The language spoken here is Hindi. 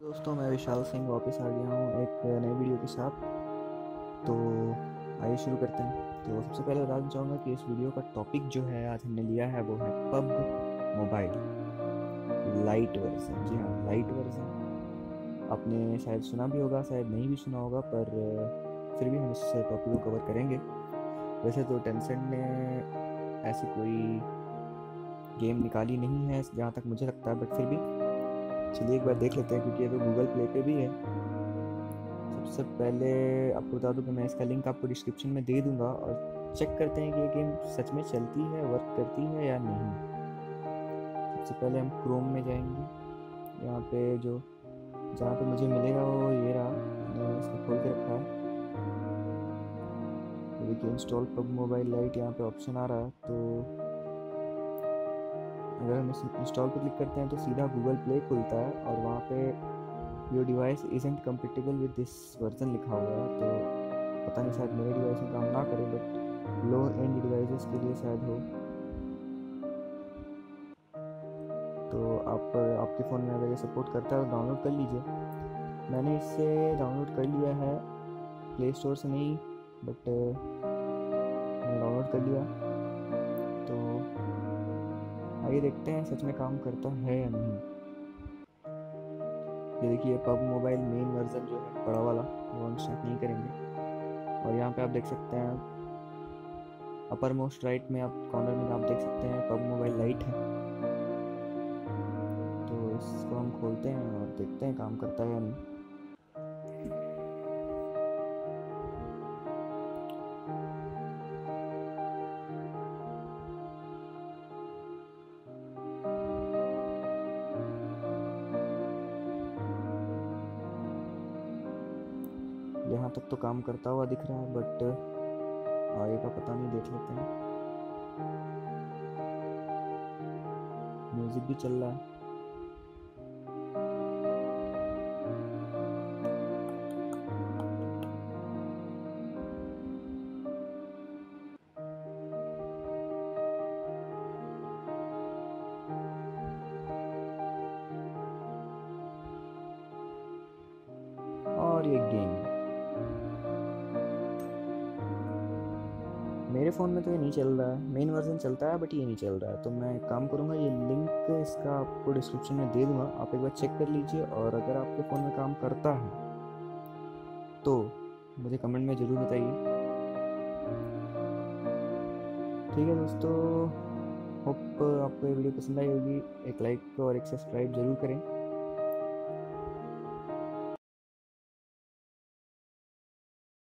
दोस्तों, मैं विशाल सिंह वापस आ गया हूँ एक नई वीडियो के साथ। तो आइए शुरू करते हैं। तो सबसे पहले बताना चाहूँगा कि इस वीडियो का टॉपिक जो है, आज हमने लिया है, वो है पब मोबाइल। लाइट वर्जन जी हाँ लाइट वर्जन आपने शायद सुना भी होगा, शायद नहीं भी सुना होगा, पर फिर भी हम इस टॉपिक को कवर करेंगे। वैसे तो टेंसेंट ने ऐसी कोई गेम निकाली नहीं है, जहाँ तक मुझे लगता है बट फिर भी चलिए एक बार देख लेते हैं, क्योंकि तो गूगल प्ले पे भी है। सबसे पहले आपको बता दूँ कि मैं इसका लिंक आपको डिस्क्रिप्शन में दे दूँगा और चेक करते हैं कि ये गेम सच में चलती है वर्क करती है या नहीं। सबसे पहले हम क्रोम में जाएँगे। यहाँ पे जो, जहाँ पे मुझे मिलेगा वो ये रहा, मैंने इसको खोल के रखा है। देखिए इंस्टॉल पब मोबाइल लाइट यहाँ पे ऑप्शन आ रहा है तो अगर हम इस इंस्टॉल पर क्लिक करते हैं तो सीधा गूगल प्ले खुलता है और वहाँ पे your device isn't compatible with this version लिखा हुआ है तो पता नहीं, शायद मेरे डिवाइस में काम ना करे बट लो एंड डिवाइसेस के लिए शायद हो। तो आप आपके फ़ोन में अगर ये सपोर्ट करता है तो डाउनलोड कर लीजिए। मैंने इससे डाउनलोड कर लिया है प्ले स्टोर से नहीं बट डाउनलोड कर लिया। तो आइए देखते हैं सच में काम करता है या नहीं। ये देखिए पब मोबाइल मेन वर्जन जो है, बड़ा वाला, वो हम स्टार्ट नहीं करेंगे। और यहाँ पे आप देख सकते हैं अपर मोस्ट राइट में आप कॉर्नर में आप देख सकते हैं, पब मोबाइल लाइट है। तो इसको हम खोलते हैं और देखते हैं काम करता है या नहीं। यहाँ तक तो काम करता हुआ दिख रहा है बट आगे का पता नहीं, देख लेते हैं। म्यूज़िक भी चल रहा है। मेरे फ़ोन में तो ये नहीं चल रहा है। मेन वर्जन चलता है, बट ये नहीं चल रहा है। तो मैं एक काम करूँगा, ये लिंक इसका आपको डिस्क्रिप्शन में दे दूँगा। आप एक बार चेक कर लीजिए और अगर आपके फ़ोन में काम करता है तो मुझे कमेंट में ज़रूर बताइए। ठीक है दोस्तों होप आपको ये वीडियो पसंद आई होगी। एक लाइक और एक सब्सक्राइब ज़रूर करें।